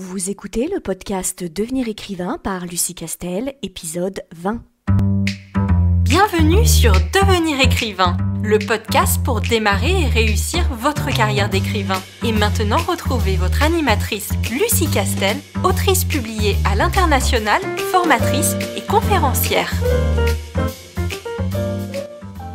Vous écoutez le podcast Devenir écrivain par Lucie Castel, épisode 20. Bienvenue sur Devenir écrivain, le podcast pour démarrer et réussir votre carrière d'écrivain. Et maintenant, retrouvez votre animatrice Lucie Castel, autrice publiée à l'international, formatrice et conférencière.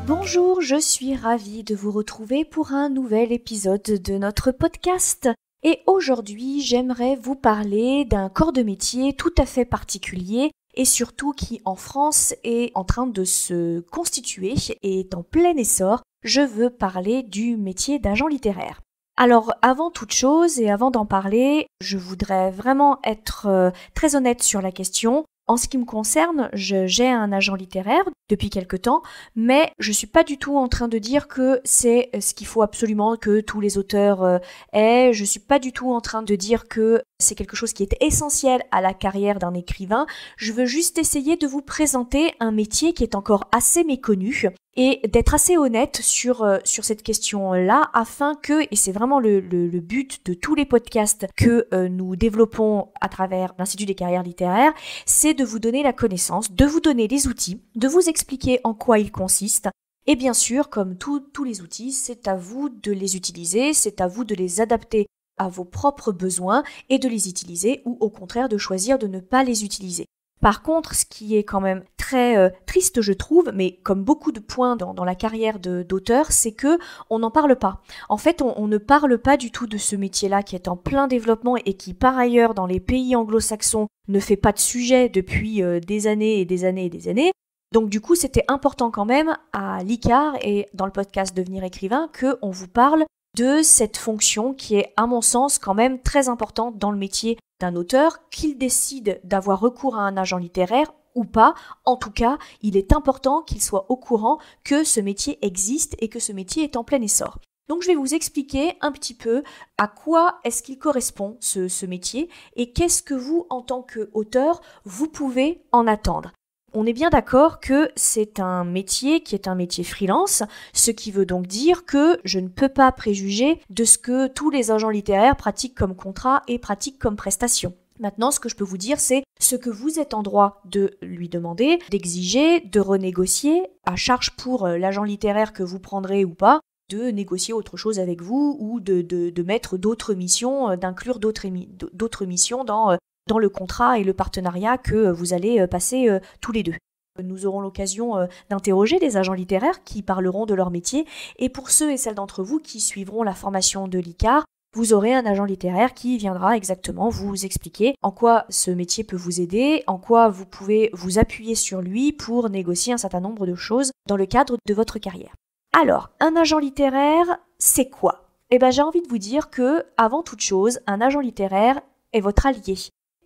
Bonjour, je suis ravie de vous retrouver pour un nouvel épisode de notre podcast. Et aujourd'hui, j'aimerais vous parler d'un corps de métier tout à fait particulier et surtout qui en France est en train de se constituer et est en plein essor. Je veux parler du métier d'agent littéraire. Alors avant toute chose et avant d'en parler, je voudrais vraiment être euh, très honnête sur la question. En ce qui me concerne, j'ai un agent littéraire depuis quelque temps, mais je suis pas du tout en train de dire que c'est euh, ce qu'il faut absolument que tous les auteurs euh, aient. Je suis pas du tout en train de dire que c'est quelque chose qui est essentiel à la carrière d'un écrivain. Je veux juste essayer de vous présenter un métier qui est encore assez méconnu et d'être assez honnête sur, euh, sur cette question-là afin que, et c'est vraiment le, le, but de tous les podcasts que euh, nous développons à travers l'Institut des carrières littéraires, c'est de vous donner la connaissance, de vous donner les outils, de vous expliquer en quoi ils consistent. Et bien sûr, comme tous les outils, c'est à vous de les utiliser, c'est à vous de les adapter à vos propres besoins et de les utiliser ou au contraire de choisir de ne pas les utiliser. Par contre, ce qui est quand même très euh, triste, je trouve, mais comme beaucoup de points dans, la carrière d'auteur, c'est que on n'en parle pas. En fait, on, ne parle pas du tout de ce métier-là qui est en plein développement et qui, par ailleurs, dans les pays anglo-saxons, ne fait pas de sujet depuis euh, des années et des années et des années. Donc du coup, c'était important quand même à l'ICAR et dans le podcast Devenir écrivain que on vous parle de cette fonction qui est, à mon sens, quand même très importante dans le métier d'un auteur, qu'il décide d'avoir recours à un agent littéraire ou pas. En tout cas, il est important qu'il soit au courant que ce métier existe et que ce métier est en plein essor. Donc je vais vous expliquer un petit peu à quoi est-ce qu'il correspond ce, métier et qu'est-ce que vous, en tant qu'auteur, vous pouvez en attendre on est bien d'accord que c'est un métier qui est un métier freelance, ce qui veut donc dire que je ne peux pas préjuger de ce que tous les agents littéraires pratiquent comme contrat et pratiquent comme prestation. Maintenant, ce que je peux vous dire, c'est ce que vous êtes en droit de lui demander, d'exiger, de renégocier, à charge pour euh, l'agent littéraire que vous prendrez ou pas, de négocier autre chose avec vous ou de, de mettre d'autres missions, euh, d'inclure d'autres missions dans euh, dans le contrat et le partenariat que vous allez euh, passer euh, tous les deux. Nous aurons l'occasion euh, d'interroger des agents littéraires qui parleront de leur métier et pour ceux et celles d'entre vous qui suivront la formation de l'ICAR, vous aurez un agent littéraire qui viendra exactement vous expliquer en quoi ce métier peut vous aider, en quoi vous pouvez vous appuyer sur lui pour négocier un certain nombre de choses dans le cadre de votre carrière. Alors, un agent littéraire, c'est quoi? Eh bien, j'ai envie de vous dire que, avant toute chose, un agent littéraire est votre allié.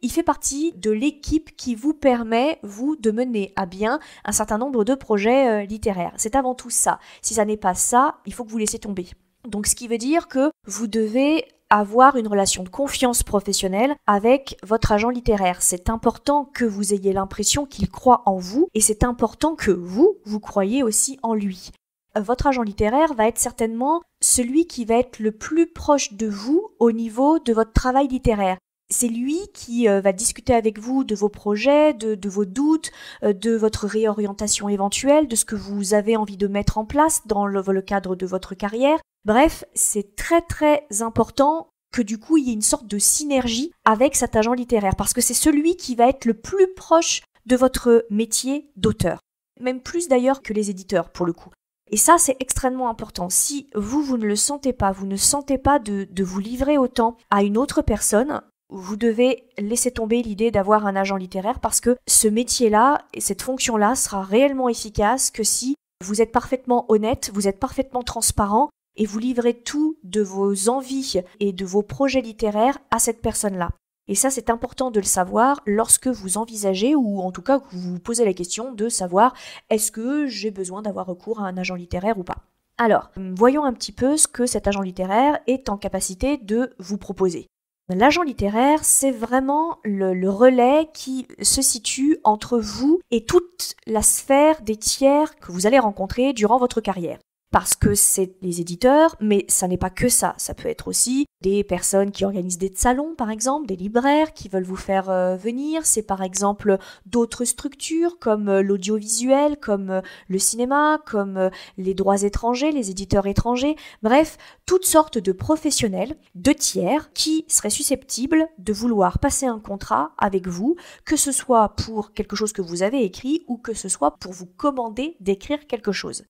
Il fait partie de l'équipe qui vous permet, vous, de mener à bien un certain nombre de projets euh, littéraires. C'est avant tout ça. Si ça n'est pas ça, il faut que vous laissiez tomber. Donc ce qui veut dire que vous devez avoir une relation de confiance professionnelle avec votre agent littéraire. C'est important que vous ayez l'impression qu'il croit en vous et c'est important que vous, vous croyez aussi en lui. Votre agent littéraire va être certainement celui qui va être le plus proche de vous au niveau de votre travail littéraire c'est lui qui euh, va discuter avec vous de vos projets, de, vos doutes, euh, de votre réorientation éventuelle, de ce que vous avez envie de mettre en place dans le, le cadre de votre carrière. Bref, c'est très très important que du coup il y ait une sorte de synergie avec cet agent littéraire, parce que c'est celui qui va être le plus proche de votre métier d'auteur. Même plus d'ailleurs que les éditeurs pour le coup. Et ça, c'est extrêmement important. Si vous, vous ne le sentez pas, vous ne sentez pas de, de vous livrer autant à une autre personne, vous devez laisser tomber l'idée d'avoir un agent littéraire parce que ce métier-là et cette fonction-là sera réellement efficace que si vous êtes parfaitement honnête, vous êtes parfaitement transparent et vous livrez tout de vos envies et de vos projets littéraires à cette personne-là. Et ça, c'est important de le savoir lorsque vous envisagez, ou en tout cas que vous vous posez la question de savoir est-ce que j'ai besoin d'avoir recours à un agent littéraire ou pas. Alors, voyons un petit peu ce que cet agent littéraire est en capacité de vous proposer. L'agent littéraire, c'est vraiment le, relais qui se situe entre vous et toute la sphère des tiers que vous allez rencontrer durant votre carrière. Parce que c'est les éditeurs, mais ça n'est pas que ça. Ça peut être aussi des personnes qui organisent des salons, par exemple, des libraires qui veulent vous faire euh, venir. C'est par exemple d'autres structures comme euh, l'audiovisuel, comme euh, le cinéma, comme les droits étrangers, les éditeurs étrangers. Bref, toutes sortes de professionnels, de tiers, qui seraient susceptibles de vouloir passer un contrat avec vous, que ce soit pour quelque chose que vous avez écrit ou que ce soit pour vous commander d'écrire quelque chose.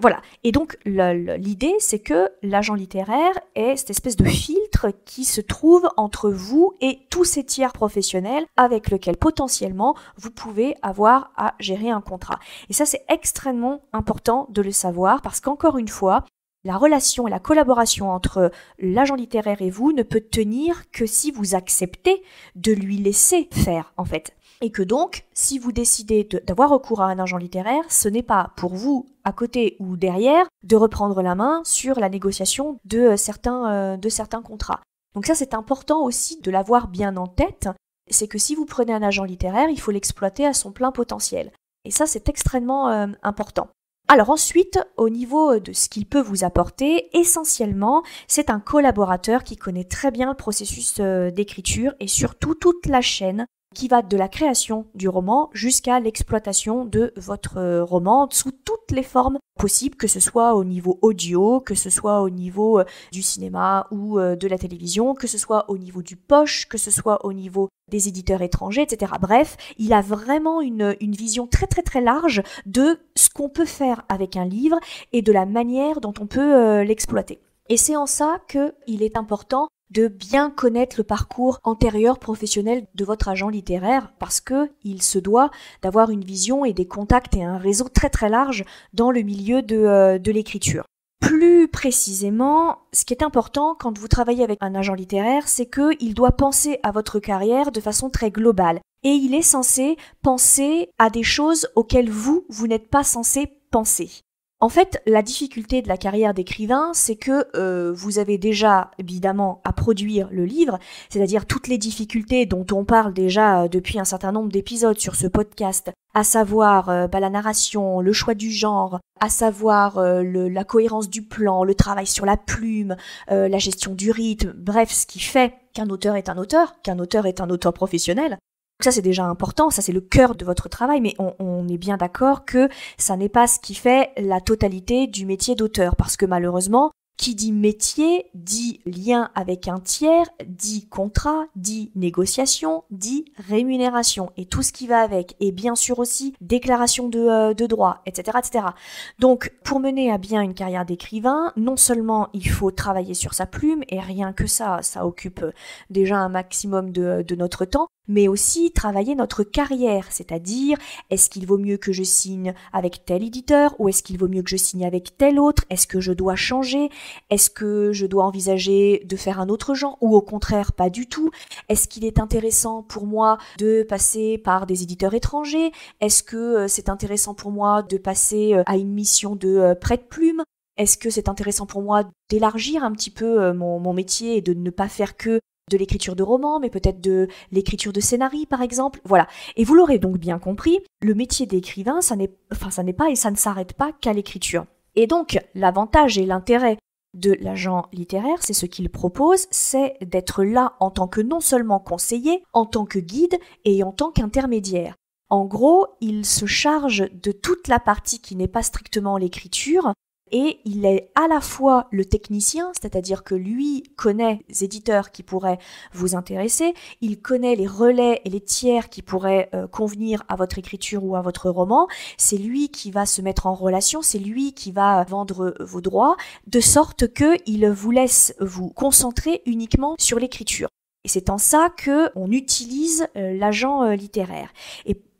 Voilà. Et donc l'idée, c'est que l'agent littéraire est cette espèce de filtre qui se trouve entre vous et tous ces tiers professionnels avec lesquels potentiellement vous pouvez avoir à gérer un contrat. Et ça, c'est extrêmement important de le savoir parce qu'encore une fois, la relation et la collaboration entre l'agent littéraire et vous ne peut tenir que si vous acceptez de lui laisser faire, en fait. Et que donc, si vous décidez d'avoir recours à un agent littéraire, ce n'est pas pour vous, à côté ou derrière, de reprendre la main sur la négociation de euh, certains, euh, de certains contrats. Donc ça, c'est important aussi de l'avoir bien en tête. C'est que si vous prenez un agent littéraire, il faut l'exploiter à son plein potentiel. Et ça, c'est extrêmement euh, important. Alors ensuite, au niveau de ce qu'il peut vous apporter, essentiellement, c'est un collaborateur qui connaît très bien le processus d'écriture et surtout toute la chaîne qui va de la création du roman jusqu'à l'exploitation de votre euh, roman sous toutes les formes possibles, que ce soit au niveau audio, que ce soit au niveau euh, du cinéma ou euh, de la télévision, que ce soit au niveau du poche, que ce soit au niveau des éditeurs étrangers, etc. Bref, il a vraiment une, une vision très très très large de ce qu'on peut faire avec un livre et de la manière dont on peut l'exploiter. Et c'est en ça qu'il est important de bien connaître le parcours antérieur professionnel de votre agent littéraire parce que il se doit d'avoir une vision et des contacts et un réseau très très large dans le milieu de, euh, de l'écriture. Plus précisément, ce qui est important quand vous travaillez avec un agent littéraire, c'est qu'il doit penser à votre carrière de façon très globale. Et il est censé penser à des choses auxquelles vous, vous n'êtes pas censé penser. En fait, la difficulté de la carrière d'écrivain, c'est que euh, vous avez déjà évidemment à produire le livre, c'est-à-dire toutes les difficultés dont on parle déjà euh, depuis un certain nombre d'épisodes sur ce podcast, à savoir euh, bah, la narration, le choix du genre, à savoir la cohérence du plan, le travail sur la plume, la gestion du rythme, bref, ce qui fait qu'un auteur est un auteur, qu'un auteur est un auteur professionnel, ça c'est déjà important, ça c'est le cœur de votre travail, mais on, est bien d'accord que ça n'est pas ce qui fait la totalité du métier d'auteur, parce que malheureusement, qui dit métier dit lien avec un tiers, dit contrat, dit négociation, dit rémunération et tout ce qui va avec. Et bien sûr aussi déclaration de, euh, de droit, etc., etc. Donc pour mener à bien une carrière d'écrivain, non seulement il faut travailler sur sa plume, et rien que ça, ça occupe déjà un maximum de, de notre temps, mais aussi travailler notre carrière, c'est-à-dire est-ce qu'il vaut mieux que je signe avec tel éditeur ou est-ce qu'il vaut mieux que je signe avec tel autre, est-ce que je dois changer, est-ce que je dois envisager de faire un autre genre ou au contraire pas du tout, est-ce qu'il est intéressant pour moi de passer par des éditeurs étrangers, est-ce que euh, c'est intéressant pour moi de passer euh, à une mission de euh, prête-plume, est-ce que c'est intéressant pour moi d'élargir un petit peu mon, mon, métier et de ne pas faire que de l'écriture de romans, mais peut-être de l'écriture de scénarii, par exemple. Voilà. Et vous l'aurez donc bien compris, le métier d'écrivain, ça n'est, enfin, ça n'est pas et ça ne s'arrête pas qu'à l'écriture. Et donc, l'avantage et l'intérêt de l'agent littéraire, c'est ce qu'il propose, c'est d'être là en tant que non seulement conseiller, en tant que guide et en tant qu'intermédiaire. En gros, il se charge de toute la partie qui n'est pas strictement l'écriture, et il est à la fois le technicien, c'est-à-dire que lui connaît les éditeurs qui pourraient vous intéresser, il connaît les relais et les tiers qui pourraient euh, convenir à votre écriture ou à votre roman, c'est lui qui va se mettre en relation, c'est lui qui va vendre vos droits, de sorte que il vous laisse vous concentrer uniquement sur l'écriture. Et c'est en ça que on utilise euh, l'agent euh, littéraire.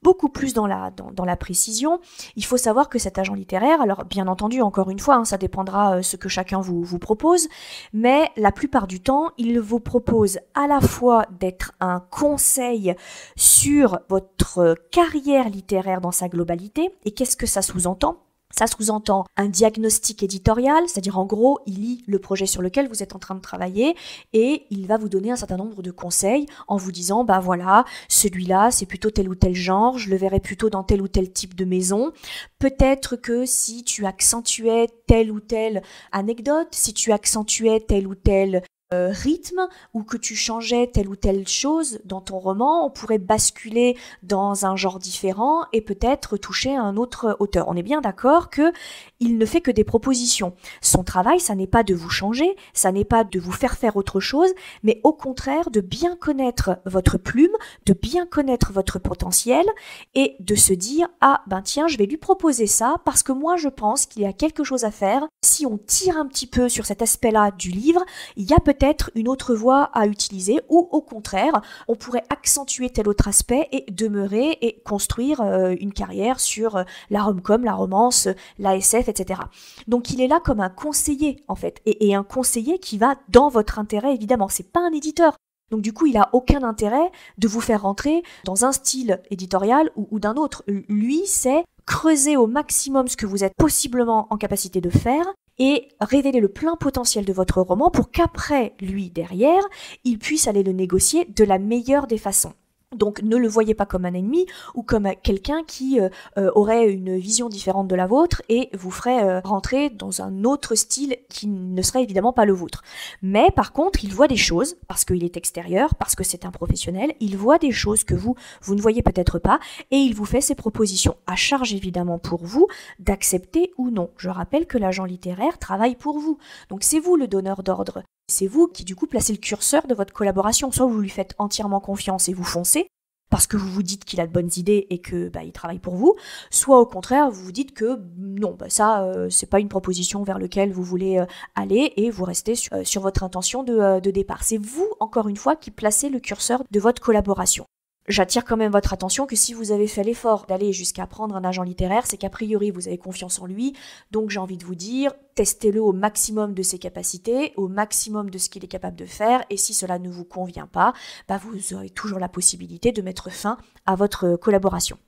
Beaucoup plus dans la, dans, la précision. Il faut savoir que cet agent littéraire, alors bien entendu, encore une fois, hein, ça dépendra euh, ce que chacun vous, vous propose, mais la plupart du temps, il vous propose à la fois d'être un conseil sur votre carrière littéraire dans sa globalité, et qu'est-ce que ça sous-entend? Ça sous-entend un diagnostic éditorial, c'est-à-dire en gros, il lit le projet sur lequel vous êtes en train de travailler et il va vous donner un certain nombre de conseils en vous disant, bah voilà, celui-là, c'est plutôt tel ou tel genre, je le verrai plutôt dans tel ou tel type de maison. Peut-être que si tu accentuais telle ou telle anecdote, si tu accentuais tel ou tel euh, rythme ou que tu changeais telle ou telle chose dans ton roman, on pourrait basculer dans un genre différent et peut-être toucher un autre auteur. On est bien d'accord que il ne fait que des propositions. Son travail, ça n'est pas de vous changer, ça n'est pas de vous faire faire autre chose, mais au contraire de bien connaître votre plume, de bien connaître votre potentiel et de se dire ah ben tiens, je vais lui proposer ça parce que moi je pense qu'il y a quelque chose à faire. Si on tire un petit peu sur cet aspect-là du livre, il y a peut être une autre voie à utiliser ou au contraire, on pourrait accentuer tel autre aspect et demeurer et construire euh, une carrière sur euh, la romcom, la romance, la SF, etc. Donc il est là comme un conseiller en fait et, un conseiller qui va dans votre intérêt évidemment. C'est pas un éditeur. Donc du coup, il a aucun intérêt de vous faire rentrer dans un style éditorial ou d'un autre. Lui, c'est creuser au maximum ce que vous êtes possiblement en capacité de faire et révéler le plein potentiel de votre roman pour qu'après, lui, derrière, il puisse aller le négocier de la meilleure des façons. Donc ne le voyez pas comme un ennemi ou comme quelqu'un qui euh, euh, aurait une vision différente de la vôtre et vous ferait euh, rentrer dans un autre style qui ne serait évidemment pas le vôtre. Mais par contre, il voit des choses parce qu'il est extérieur, parce que c'est un professionnel, il voit des choses que vous vous ne voyez peut-être pas et il vous fait ses propositions à charge évidemment pour vous d'accepter ou non. Je rappelle que l'agent littéraire travaille pour vous. Donc c'est vous le donneur d'ordre. C'est vous qui du coup placez le curseur de votre collaboration. Soit vous lui faites entièrement confiance et vous foncez, parce que vous vous dites qu'il a de bonnes idées et que bah, il travaille pour vous, soit au contraire vous vous dites que non, bah, ça euh, c'est pas une proposition vers laquelle vous voulez euh, aller et vous restez sur, euh, votre intention de, de départ. C'est vous encore une fois qui placez le curseur de votre collaboration. J'attire quand même votre attention que si vous avez fait l'effort d'aller jusqu'à prendre un agent littéraire, c'est qu'a priori vous avez confiance en lui. Donc j'ai envie de vous dire, testez-le au maximum de ses capacités, au maximum de ce qu'il est capable de faire. Et si cela ne vous convient pas, bah vous aurez toujours la possibilité de mettre fin à votre collaboration.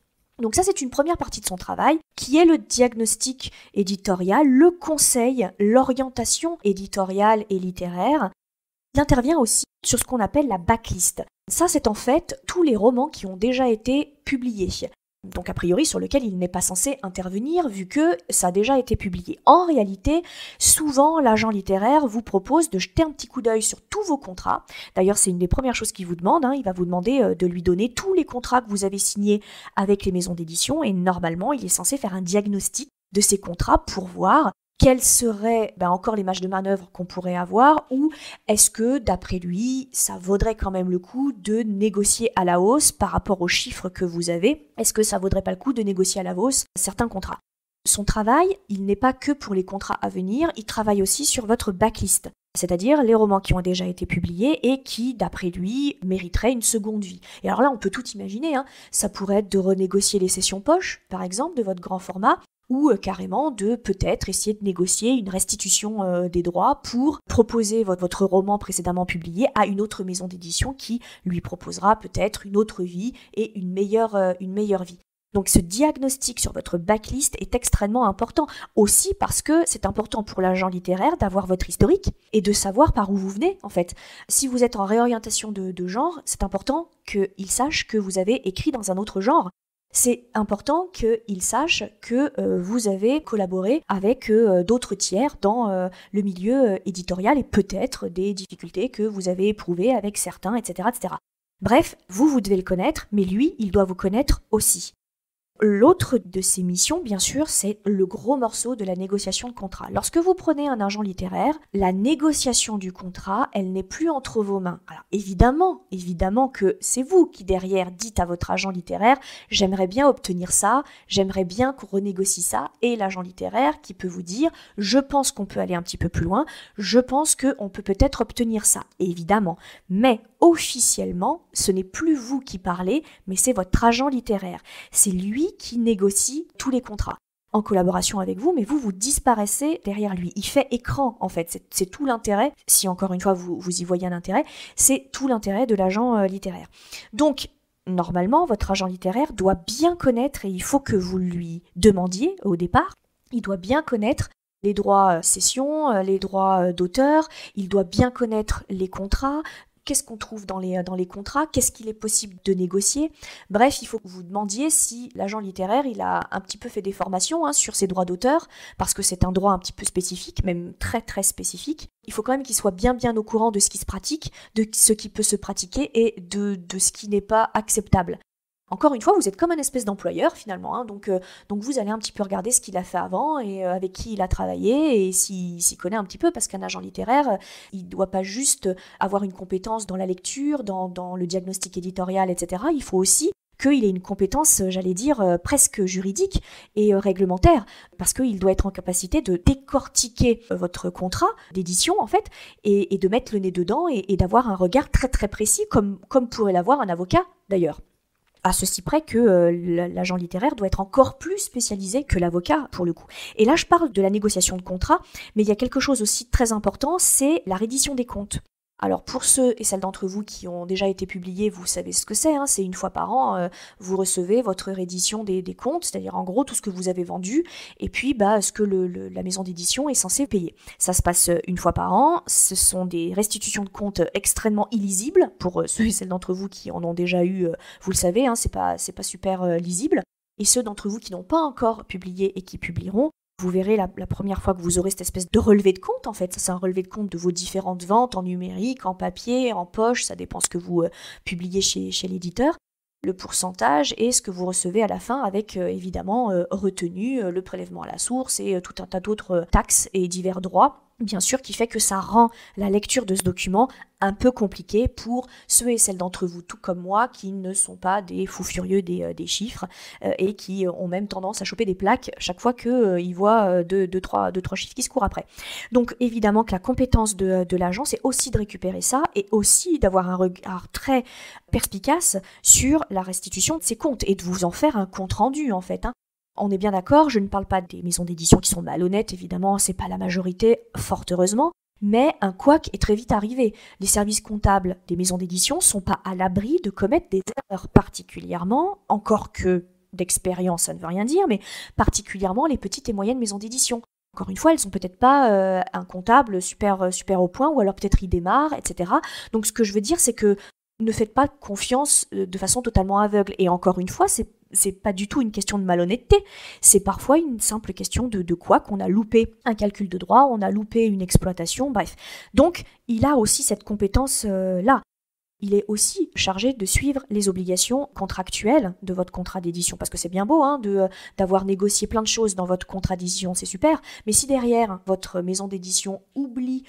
Donc ça, c'est une première partie de son travail, qui est le diagnostic éditorial, le conseil, l'orientation éditoriale et littéraire. Il intervient aussi sur ce qu'on appelle la backlist. Ça, c'est en fait tous les romans qui ont déjà été publiés. Donc a priori sur lequel il n'est pas censé intervenir vu que ça a déjà été publié. En réalité, souvent l'agent littéraire vous propose de jeter un petit coup d'œil sur tous vos contrats. D'ailleurs c'est une des premières choses qu'il vous demande. Hein. Il va vous demander euh, de lui donner tous les contrats que vous avez signés avec les maisons d'édition et normalement il est censé faire un diagnostic de ces contrats pour voir quelles seraient encore les marges de manœuvre qu'on pourrait avoir ou est-ce que d'après lui ça vaudrait quand même le coup de négocier à la hausse par rapport aux chiffres que vous avez? Est-ce que ça vaudrait pas le coup de négocier à la hausse certains contrats? Son travail, il n'est pas que pour les contrats à venir, il travaille aussi sur votre backlist c'est-à-dire les romans qui ont déjà été publiés et qui, d'après lui, mériteraient une seconde vie. Et alors là, on peut tout imaginer, hein. ça pourrait être de renégocier les sessions poches, par exemple, de votre grand format, ou euh, carrément de peut-être essayer de négocier une restitution euh, des droits pour proposer votre, roman précédemment publié à une autre maison d'édition qui lui proposera peut-être une autre vie et une meilleure, euh, une meilleure vie. Donc ce diagnostic sur votre backlist est extrêmement important, aussi parce que c'est important pour l'agent littéraire d'avoir votre historique et de savoir par où vous venez en fait. Si vous êtes en réorientation de genre, c'est important qu'il sache que vous avez écrit dans un autre genre c'est important qu'il sache que euh, vous avez collaboré avec euh, d'autres tiers dans euh, le milieu éditorial et peut-être des difficultés que vous avez éprouvées avec certains, etc., etc. Bref, vous, vous devez le connaître, mais lui, il doit vous connaître aussi. L'autre de ces missions, bien sûr, c'est le gros morceau de la négociation de contrat. Lorsque vous prenez un agent littéraire, la négociation du contrat, elle n'est plus entre vos mains. Alors évidemment, évidemment que c'est vous qui derrière dites à votre agent littéraire, j'aimerais bien obtenir ça, j'aimerais bien qu'on renégocie ça, et l'agent littéraire qui peut vous dire, je pense qu'on peut aller un petit peu plus loin, je pense qu'on peut peut-être obtenir ça, évidemment. Mais officiellement, ce n'est plus vous qui parlez, mais c'est votre agent littéraire. C'est lui qui négocie tous les contrats en collaboration avec vous, mais vous, vous disparaissez derrière lui. Il fait écran, en fait. C'est tout l'intérêt, si encore une fois vous, vous y voyez un intérêt, c'est tout l'intérêt de l'agent euh, littéraire. Donc, normalement, votre agent littéraire doit bien connaître, et il faut que vous lui demandiez au départ, il doit bien connaître les droits euh, cession, euh, les droits euh, d'auteur, il doit bien connaître les contrats, qu'est-ce qu'on trouve dans les, dans les contrats, qu'est-ce qu'il est possible de négocier. Bref, il faut que vous demandiez si l'agent littéraire, a un petit peu fait des formations hein, sur ses droits d'auteur, parce que c'est un droit un petit peu spécifique, même très très spécifique. Il faut quand même qu'il soit bien bien au courant de ce qui se pratique, de ce qui peut se pratiquer et de ce qui n'est pas acceptable. Encore une fois, vous êtes comme un espèce d'employeur finalement, hein. donc, euh, donc vous allez un petit peu regarder ce qu'il a fait avant et euh, avec qui il a travaillé et s'il s'y connaît un petit peu, parce qu'un agent littéraire, euh, il ne doit pas juste avoir une compétence dans la lecture, dans, le diagnostic éditorial, etc. Il faut aussi qu'il ait une compétence, j'allais dire, presque juridique et réglementaire, parce qu'il doit être en capacité de décortiquer votre contrat d'édition, en fait, et, de mettre le nez dedans et, d'avoir un regard très très précis, comme pourrait l'avoir un avocat d'ailleurs à ceci près que euh, l'agent littéraire doit être encore plus spécialisé que l'avocat pour le coup. Et là, je parle de la négociation de contrat, mais il y a quelque chose aussi très important, c'est la reddition des comptes. Alors pour ceux et celles d'entre vous qui ont déjà été publiés, vous savez ce que c'est, hein. c'est une fois par an, euh, vous recevez votre réédition des, comptes, c'est-à-dire en gros tout ce que vous avez vendu, et puis bah, ce que la maison d'édition est censée payer. Ça se passe euh, une fois par an, ce sont des restitutions de comptes extrêmement illisibles, pour euh, ceux et celles d'entre vous qui en ont déjà eu, vous le savez, hein, c'est pas, pas super lisible. Et ceux d'entre vous qui n'ont pas encore publié et qui publieront, vous verrez la, première fois que vous aurez cette espèce de relevé de compte, en fait, c'est un relevé de compte de vos différentes ventes en numérique, en papier, en poche, ça dépend ce que vous euh, publiez chez, chez l'éditeur. Le pourcentage et ce que vous recevez à la fin avec euh, évidemment euh, retenu, le prélèvement à la source et tout un tas d'autres taxes et divers droits bien sûr, qui fait que ça rend la lecture de ce document un peu compliqué pour ceux et celles d'entre vous, tout comme moi, qui ne sont pas des fous furieux des, euh, chiffres euh, et qui ont même tendance à choper des plaques chaque fois qu'ils euh, voient deux, trois, deux, trois chiffres qui se courent après. Donc évidemment que la compétence de, de l'agent, c'est aussi de récupérer ça et aussi d'avoir un regard très perspicace sur la restitution de ces comptes et de vous en faire un compte rendu en fait. Hein. On est bien d'accord, je ne parle pas des maisons d'édition qui sont malhonnêtes, évidemment, c'est pas la majorité, fort heureusement, mais un couac est très vite arrivé. Les services comptables des maisons d'édition sont pas à l'abri de commettre des erreurs, particulièrement, encore que d'expérience, ça ne veut rien dire, mais particulièrement les petites et moyennes maisons d'édition. Encore une fois, elles sont peut-être pas euh, un comptable super euh, super au point, ou alors peut-être ils démarrent, etc. Donc ce que je veux dire, c'est que ne faites pas confiance euh, de façon totalement aveugle. Et encore une fois, c'est c'est pas du tout une question de malhonnêteté, c'est parfois une simple question de, de quoi qu'on a loupé un calcul de droit, on a loupé une exploitation, bref. Donc, il a aussi cette compétence-là. Euh, il est aussi chargé de suivre les obligations contractuelles de votre contrat d'édition. Parce que c'est bien beau hein, de, d'avoir négocié plein de choses dans votre contrat d'édition, c'est super. Mais si derrière votre maison d'édition oublie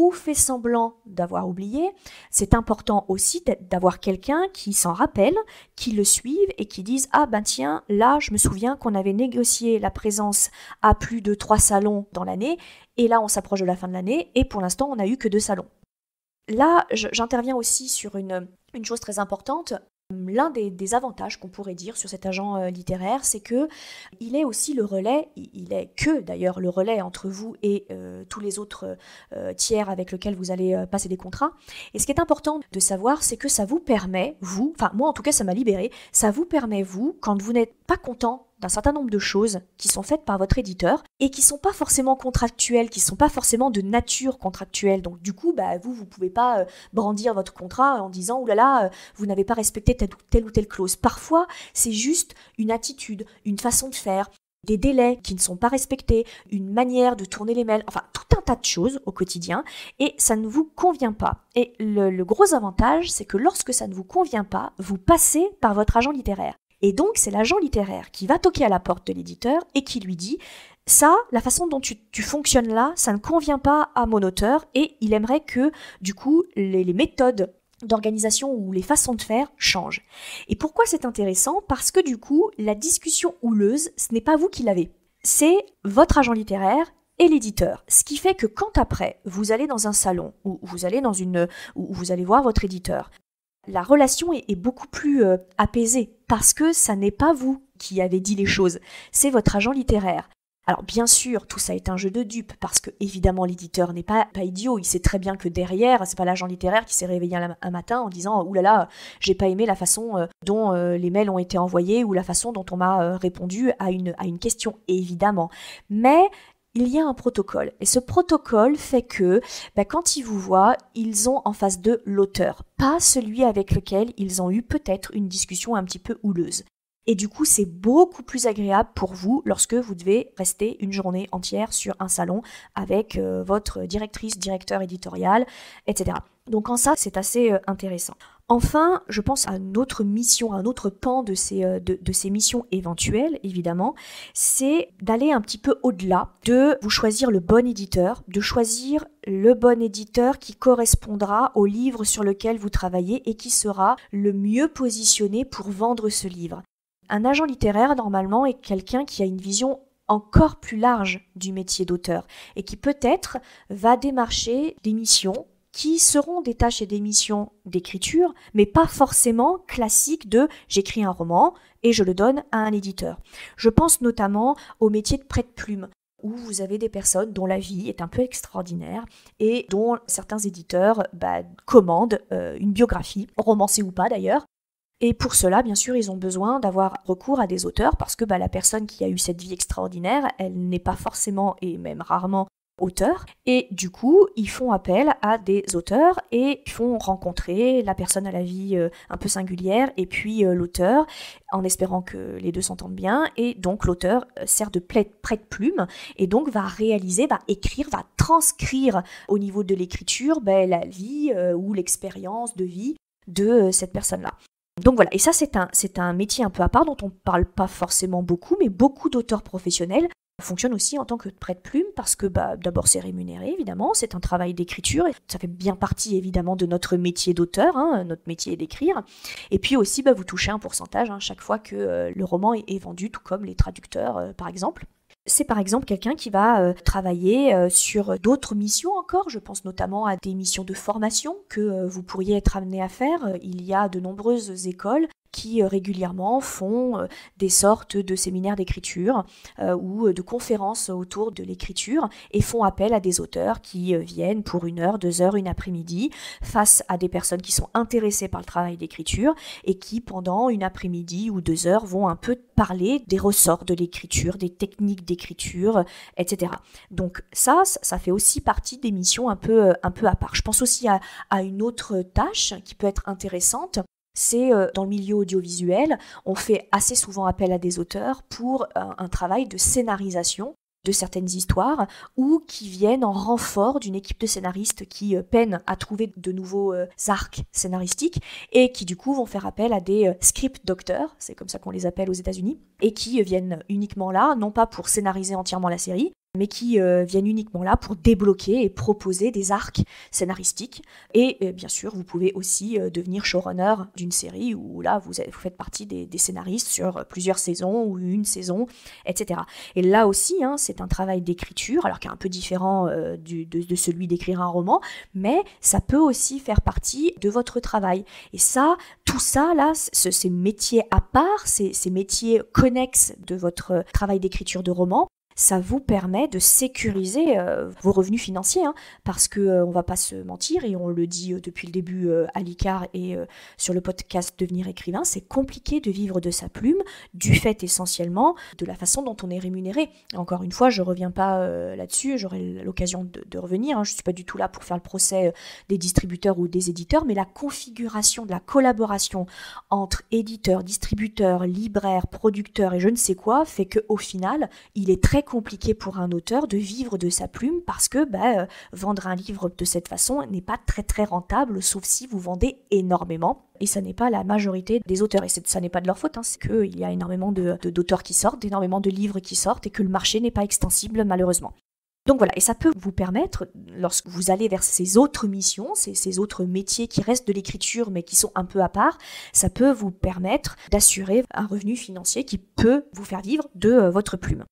ou fait semblant d'avoir oublié, c'est important aussi d'avoir quelqu'un qui s'en rappelle, qui le suive et qui dise Ah ben tiens, là je me souviens qu'on avait négocié la présence à plus de trois salons dans l'année, et là on s'approche de la fin de l'année, et pour l'instant on n'a eu que deux salons. Là, j'interviens aussi sur une, une chose très importante, L'un des, avantages qu'on pourrait dire sur cet agent euh, littéraire, c'est que il est aussi le relais, il est que d'ailleurs le relais entre vous et euh, tous les autres euh, tiers avec lesquels vous allez passer des contrats. Et ce qui est important de savoir, c'est que ça vous permet, vous, enfin moi en tout cas ça m'a libéré, ça vous permet vous, quand vous n'êtes pas content d'un certain nombre de choses qui sont faites par votre éditeur et qui sont pas forcément contractuelles, qui sont pas forcément de nature contractuelle. Donc du coup, bah, vous, vous pouvez pas euh, brandir votre contrat en disant, oulala, là là, vous n'avez pas respecté telle ou telle clause. Parfois, c'est juste une attitude, une façon de faire, des délais qui ne sont pas respectés, une manière de tourner les mails, enfin tout un tas de choses au quotidien, et ça ne vous convient pas. Et le gros avantage, c'est que lorsque ça ne vous convient pas, vous passez par votre agent littéraire. Et donc, c'est l'agent littéraire qui va toquer à la porte de l'éditeur et qui lui dit ça, la façon dont tu, fonctionnes là, ça ne convient pas à mon auteur et il aimerait que, du coup, les, méthodes d'organisation ou les façons de faire changent. Et pourquoi c'est intéressant? Parce que du coup, la discussion houleuse, ce n'est pas vous qui l'avez. C'est votre agent littéraire et l'éditeur. Ce qui fait que quand après, vous allez dans un salon ou vous allez dans une, ou vous allez voir votre éditeur, la relation est, beaucoup plus euh, apaisée parce que ça n'est pas vous qui avez dit les choses, c'est votre agent littéraire. Alors bien sûr, tout ça est un jeu de dupes parce que évidemment l'éditeur n'est pas, idiot, il sait très bien que derrière, c'est pas l'agent littéraire qui s'est réveillé un, matin en disant "Ouh là là, j'ai pas aimé la façon euh, dont euh, les mails ont été envoyés ou la façon dont on m'a répondu à une à une question évidemment." Mais il y a un protocole. Et ce protocole fait que bah, quand ils vous voient, ils ont en face de l'auteur, pas celui avec lequel ils ont eu peut-être une discussion un petit peu houleuse. Et du coup, c'est beaucoup plus agréable pour vous lorsque vous devez rester une journée entière sur un salon avec euh, votre directrice, directeur éditorial, etc. Donc en ça, c'est assez euh, intéressant. Enfin, je pense à une autre mission, un autre pan de ces, euh, de ces missions éventuelles, évidemment, c'est d'aller un petit peu au-delà, de vous choisir le bon éditeur, de choisir le bon éditeur qui correspondra au livre sur lequel vous travaillez et qui sera le mieux positionné pour vendre ce livre. Un agent littéraire, normalement, est quelqu'un qui a une vision encore plus large du métier d'auteur et qui peut-être va démarcher des missions qui seront des tâches et des missions d'écriture, mais pas forcément classiques de j'écris un roman et je le donne à un éditeur. Je pense notamment au métier de prête-plume, où vous avez des personnes dont la vie est un peu extraordinaire et dont certains éditeurs bah, commandent euh, une biographie, romancée ou pas d'ailleurs. Et pour cela, bien sûr, ils ont besoin d'avoir recours à des auteurs parce que bah, la personne qui a eu cette vie extraordinaire, elle n'est pas forcément et même rarement auteurs. Et du coup ils font appel à des auteurs et font rencontrer la personne à la vie euh, un peu singulière et puis euh, l'auteur en espérant que les deux s'entendent bien. Et donc l'auteur euh, sert de prête-plume et donc va réaliser, va écrire, va transcrire au niveau de l'écriture ben, la vie ou l'expérience de vie de cette personne-là. Donc voilà, et ça c'est un, c'est un métier un peu à part dont on ne parle pas forcément beaucoup, mais beaucoup d'auteurs professionnels fonctionne aussi en tant que prête-plume parce que bah, d'abord c'est rémunéré évidemment, c'est un travail d'écriture et ça fait bien partie évidemment de notre métier d'auteur, hein, notre métier d'écrire. Et puis aussi bah, vous touchez un pourcentage hein, chaque fois que euh, le roman est, vendu, tout comme les traducteurs euh, par exemple. C'est par exemple quelqu'un qui va euh, travailler sur d'autres missions encore, je pense notamment à des missions de formation que vous pourriez être amené à faire. Il y a de nombreuses écoles qui euh, régulièrement font euh, des sortes de séminaires d'écriture euh, ou de conférences autour de l'écriture et font appel à des auteurs qui viennent pour une heure, deux heures, une après-midi face à des personnes qui sont intéressées par le travail d'écriture et qui pendant une après-midi ou deux heures vont un peu parler des ressorts de l'écriture, des techniques d'écriture, etc. Donc ça, ça fait aussi partie des missions un peu, un peu à part. Je pense aussi à, à une autre tâche qui peut être intéressante c'est euh, dans le milieu audiovisuel, on fait assez souvent appel à des auteurs pour euh, un travail de scénarisation de certaines histoires ou qui viennent en renfort d'une équipe de scénaristes qui euh, peine à trouver de nouveaux arcs scénaristiques et qui du coup vont faire appel à des script doctors, c'est comme ça qu'on les appelle aux États-Unis, et qui viennent uniquement là, non pas pour scénariser entièrement la série, mais qui euh, viennent uniquement là pour débloquer et proposer des arcs scénaristiques. Et euh, bien sûr, vous pouvez aussi euh, devenir showrunner d'une série où là, vous, faites partie des, scénaristes sur plusieurs saisons ou une saison, etc. Et là aussi, hein, c'est un travail d'écriture, alors qui est un peu différent de, celui d'écrire un roman, mais ça peut aussi faire partie de votre travail. Et ça, tout ça, là, ces métiers à part, ces métiers connexes de votre travail d'écriture de roman, ça vous permet de sécuriser euh, vos revenus financiers, hein, parce que euh, on va pas se mentir et on le dit euh, depuis le début à l'ICAR et sur le podcast Devenir écrivain, c'est compliqué de vivre de sa plume, du fait essentiellement de la façon dont on est rémunéré. encore une fois, je reviens pas là-dessus, j'aurai l'occasion de, revenir. Hein, je suis pas du tout là pour faire le procès des distributeurs ou des éditeurs, mais la configuration de la collaboration entre éditeurs, distributeurs, libraires, producteurs et je ne sais quoi fait que au final, il est très compliqué pour un auteur de vivre de sa plume parce que bah, euh, vendre un livre de cette façon n'est pas très rentable, sauf si vous vendez énormément. Et ça n'est pas la majorité des auteurs. Et ça n'est pas de leur faute, hein. c'est qu'il y a énormément d'auteurs qui sortent, énormément de livres qui sortent et que le marché n'est pas extensible malheureusement. Donc voilà, et ça peut vous permettre, lorsque vous allez vers ces autres missions, ces, ces autres métiers qui restent de l'écriture mais qui sont un peu à part, ça peut vous permettre d'assurer un revenu financier qui peut vous faire vivre de euh, votre plume.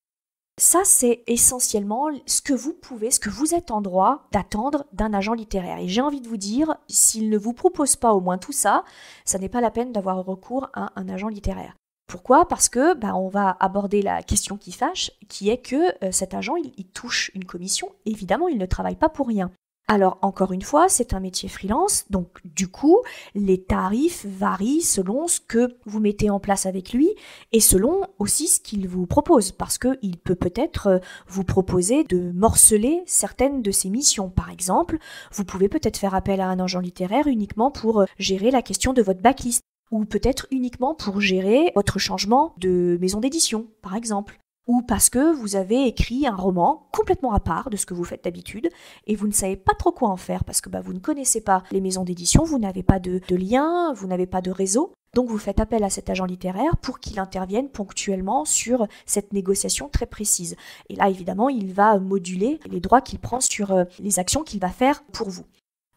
Ça, c'est essentiellement ce que vous pouvez, ce que vous êtes en droit d'attendre d'un agent littéraire. Et j'ai envie de vous dire, s'il ne vous propose pas au moins tout ça, ça n'est pas la peine d'avoir recours à un agent littéraire. Pourquoi? Parce que bah, on va aborder la question qui fâche, qui est que euh, cet agent, il, touche une commission. Évidemment, il ne travaille pas pour rien. Alors encore une fois, c'est un métier freelance, donc du coup, les tarifs varient selon ce que vous mettez en place avec lui et selon aussi ce qu'il vous propose, parce qu'il peut peut-être euh, vous proposer de morceler certaines de ses missions. Par exemple, vous pouvez peut-être faire appel à un agent littéraire uniquement pour euh, gérer la question de votre backlist ou peut-être uniquement pour gérer votre changement de maison d'édition, par exemple ou parce que vous avez écrit un roman complètement à part de ce que vous faites d'habitude et vous ne savez pas trop quoi en faire parce que bah, vous ne connaissez pas les maisons d'édition, vous n'avez pas de, lien, vous n'avez pas de réseau. Donc vous faites appel à cet agent littéraire pour qu'il intervienne ponctuellement sur cette négociation très précise. Et là, évidemment, il va moduler les droits qu'il prend sur euh, les actions qu'il va faire pour vous.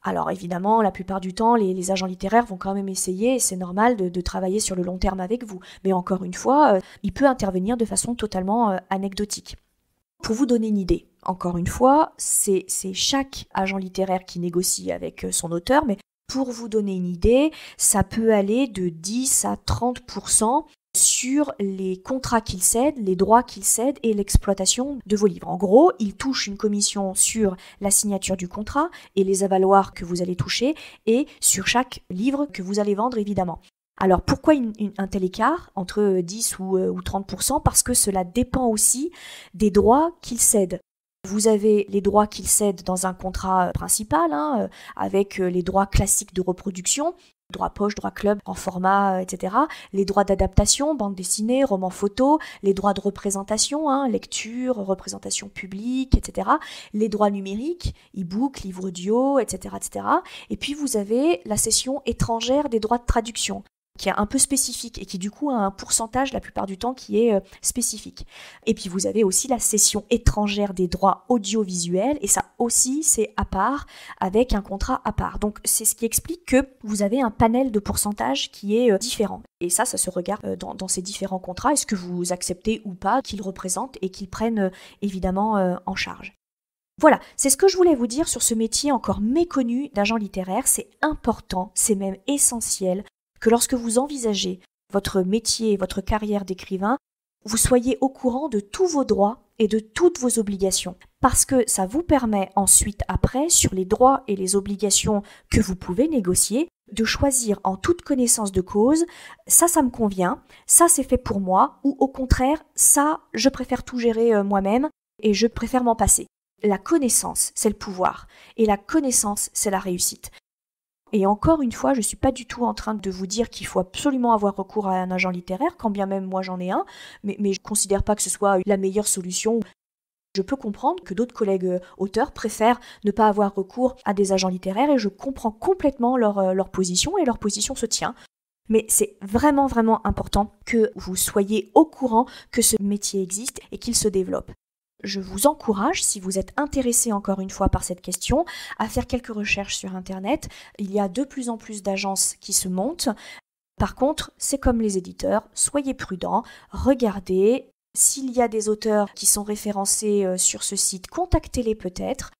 Alors évidemment, la plupart du temps, les, agents littéraires vont quand même essayer, et c'est normal, de, travailler sur le long terme avec vous. Mais encore une fois, euh, il peut intervenir de façon totalement euh, anecdotique. Pour vous donner une idée, encore une fois, c'est chaque agent littéraire qui négocie avec euh, son auteur, mais pour vous donner une idée, ça peut aller de 10 à 30% sur les contrats qu'il cède, les droits qu'il cède et l'exploitation de vos livres. En gros, il touche une commission sur la signature du contrat et les avaloirs que vous allez toucher et sur chaque livre que vous allez vendre évidemment. Alors pourquoi un tel écart entre 10 ou, euh, ou 30% Parce que cela dépend aussi des droits qu'il cède. Vous avez les droits qu'il cède dans un contrat principal, hein, euh, avec euh, les droits classiques de reproduction, droit poche, droit club en format, euh, etc. Les droits d'adaptation, bande dessinée, roman photo, les droits de représentation, hein, lecture, représentation publique, etc. Les droits numériques, e-book, livre audio, etc., etc. Et puis vous avez la session étrangère des droits de traduction qui est un peu spécifique et qui du coup a un pourcentage la plupart du temps qui est euh, spécifique. Et puis vous avez aussi la session étrangère des droits audiovisuels et ça aussi c'est à part avec un contrat à part. Donc c'est ce qui explique que vous avez un panel de pourcentage qui est euh, différent. Et ça, ça se regarde euh, dans, ces différents contrats. Est-ce que vous acceptez ou pas qu'ils représentent et qu'ils prennent évidemment en charge. Voilà, c'est ce que je voulais vous dire sur ce métier encore méconnu d'agent littéraire. C'est important, c'est même essentiel que lorsque vous envisagez votre métier, votre carrière d'écrivain, vous soyez au courant de tous vos droits et de toutes vos obligations. Parce que ça vous permet ensuite, après, sur les droits et les obligations que vous pouvez négocier, de choisir en toute connaissance de cause, ça, ça me convient, ça, c'est fait pour moi, ou au contraire, ça, je préfère tout gérer euh, moi-même et je préfère m'en passer. La connaissance, c'est le pouvoir, et la connaissance, c'est la réussite. Et encore une fois, je ne suis pas du tout en train de vous dire qu'il faut absolument avoir recours à un agent littéraire, quand bien même moi j'en ai un, mais, je ne considère pas que ce soit la meilleure solution. Je peux comprendre que d'autres collègues euh, auteurs préfèrent ne pas avoir recours à des agents littéraires et je comprends complètement euh, leur position et leur position se tient. Mais c'est vraiment vraiment important que vous soyez au courant que ce métier existe et qu'il se développe. Je vous encourage, si vous êtes intéressé encore une fois par cette question, à faire quelques recherches sur Internet. Il y a de plus en plus d'agences qui se montent. Par contre, c'est comme les éditeurs, soyez prudents, regardez. S'il y a des auteurs qui sont référencés euh, sur ce site, contactez-les peut-être.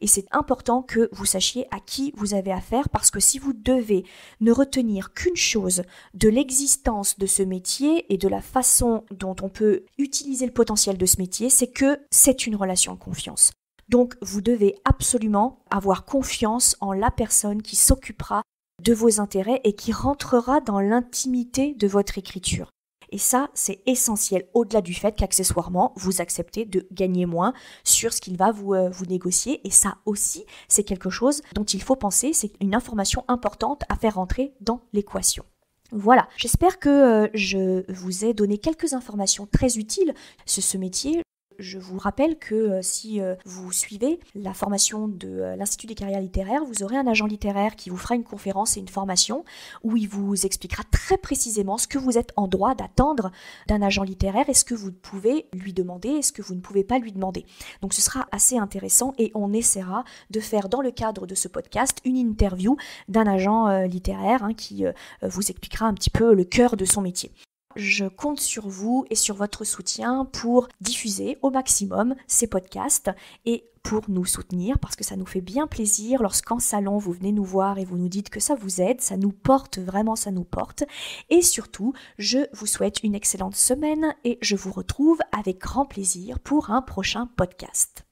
Et c'est important que vous sachiez à qui vous avez affaire parce que si vous devez ne retenir qu'une chose de l'existence de ce métier et de la façon dont on peut utiliser le potentiel de ce métier, c'est que c'est une relation de confiance. Donc vous devez absolument avoir confiance en la personne qui s'occupera de vos intérêts et qui rentrera dans l'intimité de votre écriture. Et ça, c'est essentiel, au-delà du fait qu'accessoirement, vous acceptez de gagner moins sur ce qu'il va vous, euh, négocier. Et ça aussi, c'est quelque chose dont il faut penser, c'est une information importante à faire rentrer dans l'équation. Voilà, j'espère que euh, je vous ai donné quelques informations très utiles sur ce métier. Je vous rappelle que euh, si euh, vous suivez la formation de euh, l'Institut des carrières littéraires, vous aurez un agent littéraire qui vous fera une conférence et une formation où il vous expliquera très précisément ce que vous êtes en droit d'attendre d'un agent littéraire et ce que vous pouvez lui demander et ce que vous ne pouvez pas lui demander. Donc ce sera assez intéressant et on essaiera de faire dans le cadre de ce podcast une interview d'un agent littéraire hein, qui vous expliquera un petit peu le cœur de son métier. Je compte sur vous et sur votre soutien pour diffuser au maximum ces podcasts et pour nous soutenir parce que ça nous fait bien plaisir lorsqu'en salon vous venez nous voir et vous nous dites que ça vous aide, ça nous porte, vraiment ça nous porte. Et surtout, je vous souhaite une excellente semaine et je vous retrouve avec grand plaisir pour un prochain podcast.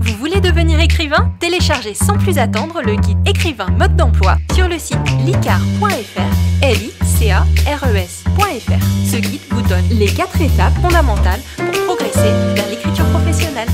Vous voulez devenir écrivain? Téléchargez sans plus attendre le guide écrivain mode d'emploi sur le site licar.fr, e. Ce guide vous donne les quatre étapes fondamentales pour progresser vers l'écriture professionnelle.